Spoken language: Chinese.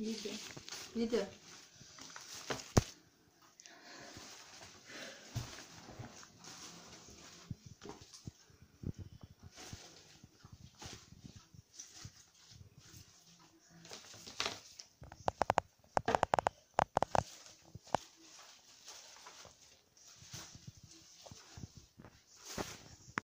Yedi. Yedi.